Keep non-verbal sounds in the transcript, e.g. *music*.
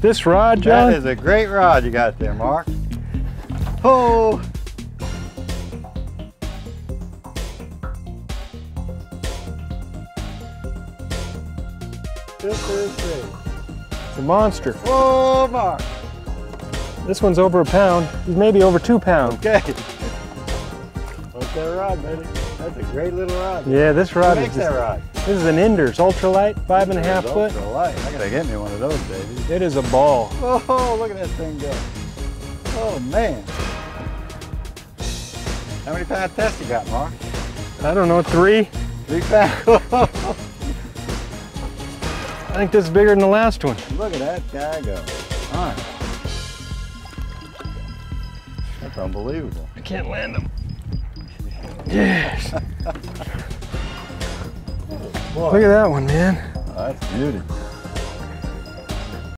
This rod, John? That is a great rod you got there, Mark. Oh! This is great. It's a monster. Oh, Mark. This one's over a pound. He's maybe over two pounds. Okay. What's that rod, buddy? That's a great little rod. Yeah, this rod is makes that just, rod? this is an Enders ultralight, five and a half foot. Light. I gotta get me one of those, baby. It is a ball. Oh, look at that thing go. Oh, man. How many pound test you got, Mark? I don't know, three? Three pound. *laughs* I think this is bigger than the last one. Look at that guy go. On. That's unbelievable. I can't land him. Yes. *laughs* Look at that one, man. that's beauty.